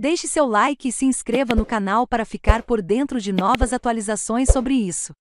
Deixe seu like e se inscreva no canal para ficar por dentro de novas atualizações sobre isso.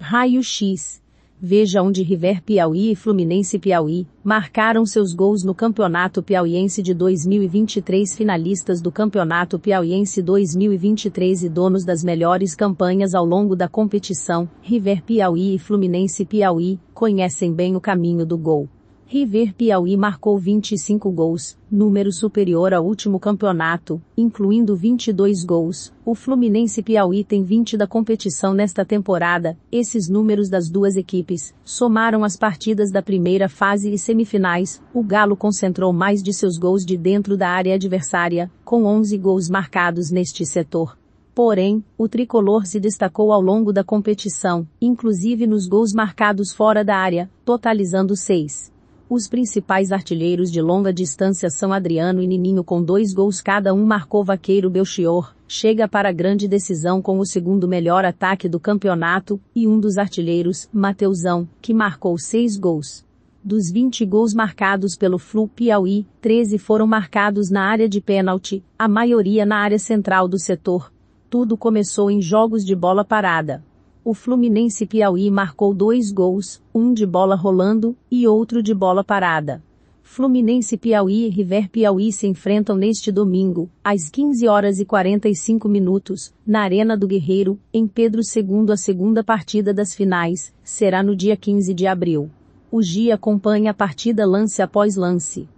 Raio X. Veja onde River Piauí e Fluminense Piauí marcaram seus gols no Campeonato Piauiense de 2023 finalistas do Campeonato Piauiense 2023 e donos das melhores campanhas ao longo da competição, River Piauí e Fluminense Piauí, conhecem bem o caminho do gol. River Piauí marcou 25 gols, número superior ao último campeonato, incluindo 22 gols. O Fluminense Piauí tem 20 da competição nesta temporada. Esses números das duas equipes somaram as partidas da primeira fase e semifinais. O Galo concentrou mais de seus gols de dentro da área adversária, com 11 gols marcados neste setor. Porém, o tricolor se destacou ao longo da competição, inclusive nos gols marcados fora da área, totalizando seis. Os principais artilheiros de longa distância são Adriano e Nininho com dois gols cada um marcou Vaqueiro Belchior, chega para a grande decisão com o segundo melhor ataque do campeonato, e um dos artilheiros, Mateusão, que marcou seis gols. Dos 20 gols marcados pelo Flu Piauí, 13 foram marcados na área de pênalti, a maioria na área central do setor. Tudo começou em jogos de bola parada o Fluminense Piauí marcou dois gols, um de bola rolando e outro de bola parada. Fluminense Piauí e River Piauí se enfrentam neste domingo, às 15 horas e 45 minutos, na Arena do Guerreiro, em Pedro II. A segunda partida das finais será no dia 15 de abril. O GIA acompanha a partida lance após lance.